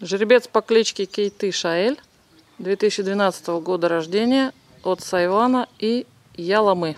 Жеребец по кличке Кейты Шаэль, 2012 года рождения, от Сайвана и Яламы.